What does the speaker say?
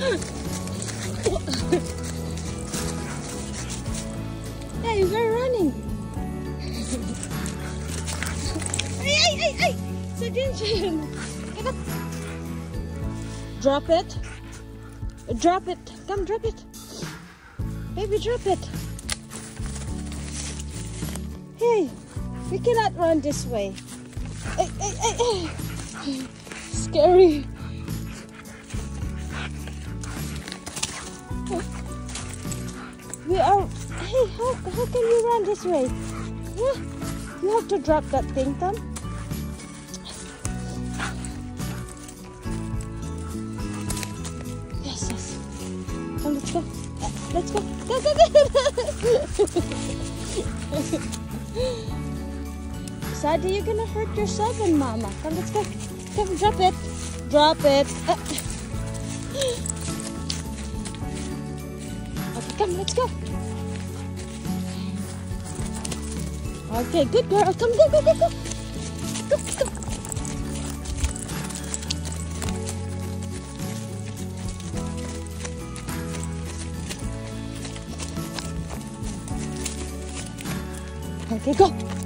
hey, we're running. ay, ay! Sa Jinjin! Get up! Drop it. Drop it. Come, drop it. Baby, drop it. Hey, we cannot run this way. Ay, ay, ay, ay. Scary. We are. Hey, how, how can you run this way? Yeah, you have to drop that thing, Tom. Yes, yes. Come, let's go. Let's go. Go, go, go. Sadi, you're gonna hurt yourself and Mama. Come, let's go. Come, drop it. Drop it. Uh. Come, let's go. Okay, good girl. Come, go, go, go, go. Go, go. Okay, go.